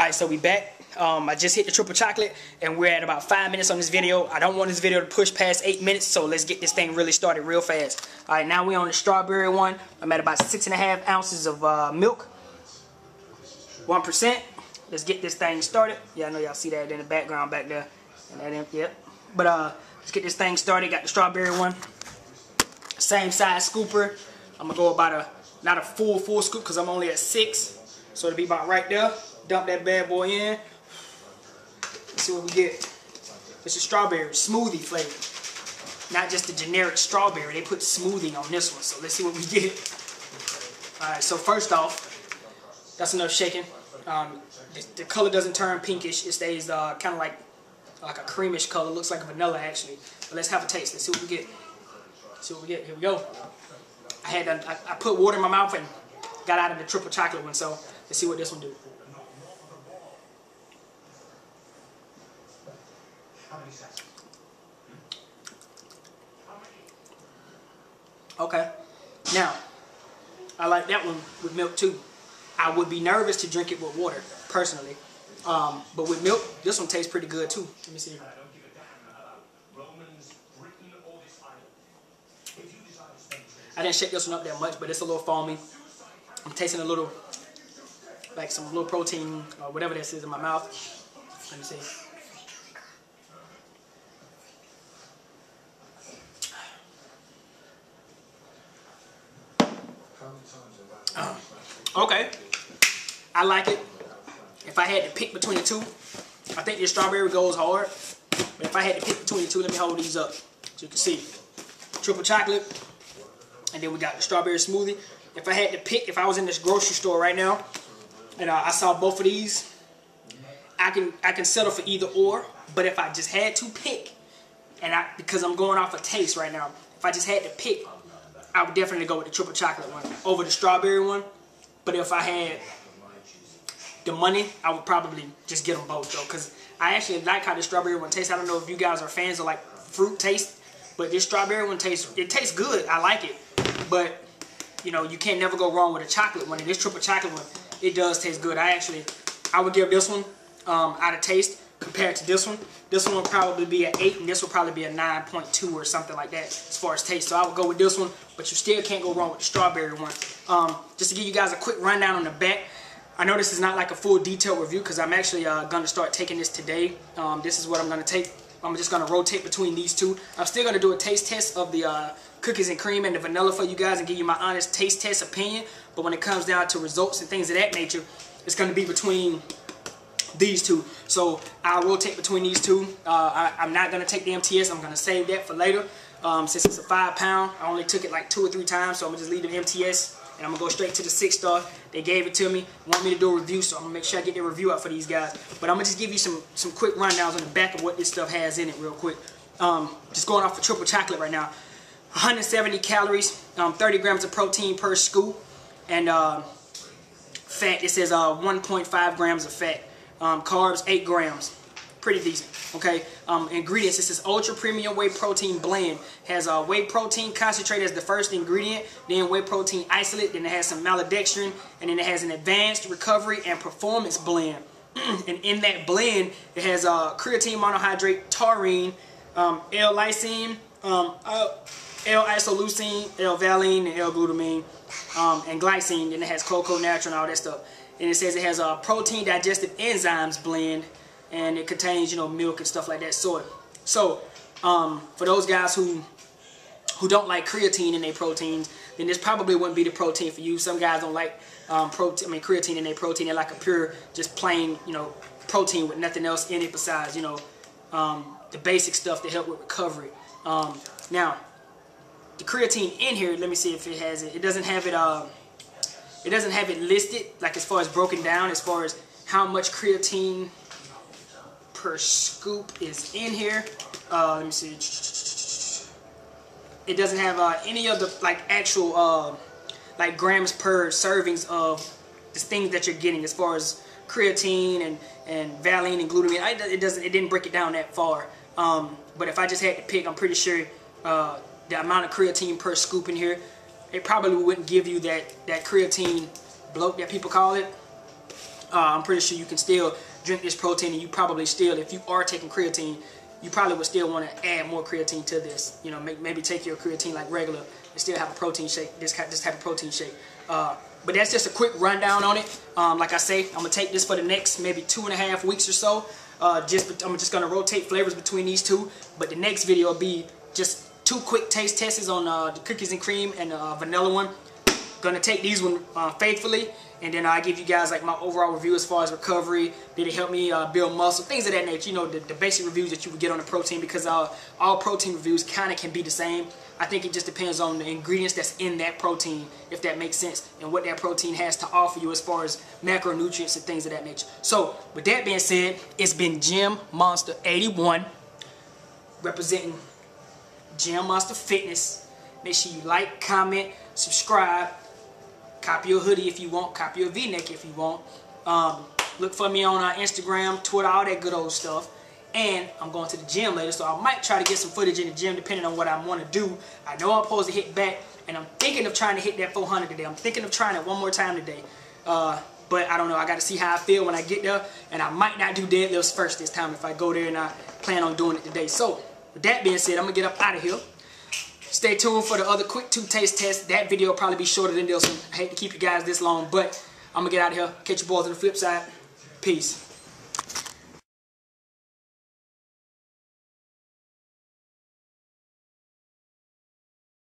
Alright, so we back. Um, I just hit the triple chocolate and we're at about five minutes on this video. I don't want this video to push past eight minutes, so let's get this thing really started real fast. Alright, now we're on the strawberry one. I'm at about six and a half ounces of uh, milk. 1%. Let's get this thing started. Yeah, I know y'all see that in the background back there. And that yep. But uh, let's get this thing started. Got the strawberry one. Same size scooper. I'm gonna go about a, not a full, full scoop because I'm only at six. So it'll be about right there. Dump that bad boy in. Let's see what we get. It's a strawberry smoothie flavor. Not just a generic strawberry. They put smoothie on this one. So let's see what we get. Alright, so first off, that's enough shaking. Um, the, the, color doesn't turn pinkish. It stays uh, kind of like like a creamish color. Looks like a vanilla actually. But let's have a taste. Let's see what we get. Let's see what we get. Here we go. I had I put water in my mouth and got out of the triple chocolate one. So let's see what this one do. Okay. Now, I like that one with milk too. I would be nervous to drink it with water, personally. Um, but with milk, this one tastes pretty good too. Let me see. I didn't shake this one up that much, but it's a little foamy. I'm tasting a little, like some little protein or whatever this is in my mouth. Let me see. Okay. I like it. If I had to pick between the two, I think the strawberry goes hard. But if I had to pick between the two, let me hold these up so you can see. Triple chocolate. And then we got the strawberry smoothie. If I had to pick, if I was in this grocery store right now, and uh, I saw both of these, I can I can settle for either or. But if I just had to pick, and I because I'm going off of taste right now, if I just had to pick, I would definitely go with the triple chocolate one over the strawberry one. But if I had the money, I would probably just get them both though, because I actually like how the strawberry one tastes. I don't know if you guys are fans of like fruit taste, but this strawberry one tastes, it tastes good. I like it, but you know, you can't never go wrong with a chocolate one. And this triple chocolate one, it does taste good. I actually, I would give this one um, out of taste compared to this one. This one will probably be an 8 and this will probably be a 9.2 or something like that as far as taste. So I would go with this one, but you still can't go wrong with the strawberry one. Um, just to give you guys a quick rundown on the back. I know this is not like a full detailed review because I'm actually uh, going to start taking this today. Um, this is what I'm going to take. I'm just going to rotate between these two. I'm still going to do a taste test of the uh, cookies and cream and the vanilla for you guys and give you my honest taste test opinion. But when it comes down to results and things of that nature, it's going to be between these two. So I'll rotate between these two. Uh, I, am not going to take the MTS. I'm going to save that for later. Um, since it's a five pound, I only took it like two or three times. So I'm going to just leave the MTS and I'm going to go straight to the six star. They gave it to me, want me to do a review, so I'm going to make sure I get the review out for these guys. But I'm going to just give you some, some quick rundowns on the back of what this stuff has in it real quick. Um, just going off the triple chocolate right now. 170 calories, um, 30 grams of protein per scoop, and uh, fat, it says uh, 1.5 grams of fat. Um, carbs, 8 grams. Pretty decent. Okay. Um, ingredients. This is ultra premium whey protein blend. Has uh, whey protein concentrate as the first ingredient. Then whey protein isolate. Then it has some maltodextrin. And then it has an advanced recovery and performance blend. and in that blend, it has uh, creatine monohydrate, taurine, um, L-lysine, um, uh, L-isoleucine, L-valine, and L-glutamine, um, and glycine. Then it has cocoa natural and all that stuff. And it says it has a protein digestive enzymes blend and it contains you know milk and stuff like that. Soy so um, for those guys who who don't like creatine in their proteins then this probably wouldn't be the protein for you. Some guys don't like um, protein I mean creatine in their protein. They like a pure just plain you know protein with nothing else in it besides you know um, the basic stuff to help with recovery. Um, now the creatine in here let me see if it has it it doesn't have it uh, it doesn't have it listed, like as far as broken down, as far as how much creatine per scoop is in here. Uh, let me see. It doesn't have uh, any of the like actual uh, like grams per servings of the things that you're getting as far as creatine and and valine and glutamine. I, it doesn't. It didn't break it down that far. Um, but if I just had to pick, I'm pretty sure uh, the amount of creatine per scoop in here it probably wouldn't give you that, that creatine bloat that people call it. uh, I'm pretty sure you can still drink this protein and you probably still, if you are taking creatine, you probably would still want to add more creatine to this. You know, make, maybe take your creatine like regular and still have a protein shake, this, this type of protein shake. Uh, but that's just a quick rundown on it. Um, like I say, I'm gonna take this for the next maybe two and a half weeks or so. Uh, just I'm just gonna rotate flavors between these two. But the next video will be just two quick taste tests on uh, the cookies and cream and uh, vanilla one. Gonna take these one uh, faithfully, and then I give you guys like my overall review as far as recovery. Did it help me uh, build muscle? Things of that nature. You know, the, the, basic reviews that you would get on the protein because uh, all protein reviews kind of can be the same. I think it just depends on the ingredients that's in that protein, if that makes sense, and what that protein has to offer you as far as macronutrients and things of that nature. So, with that being said, it's been Gym Monsta 81 representing Gym Monsta Fitness. Make sure you like, comment, subscribe. Copy your hoodie if you want. Copy your V-neck if you want. Um, look for me on our Instagram, Twitter, all that good old stuff. And I'm going to the gym later, so I might try to get some footage in the gym depending on what I want to do. I know I'm supposed to hit back, and I'm thinking of trying to hit that 400 today. I'm thinking of trying it one more time today. Uh, but I don't know. I got to see how I feel when I get there. And I might not do deadlifts first this time if I go there and I plan on doing it today. So, with that being said, I'm going to get up out of here. Stay tuned for the other quick two taste tests. That video will probably be shorter than this one. I hate to keep you guys this long, but I'm going to get out of here. Catch you boys on the flip side. Peace.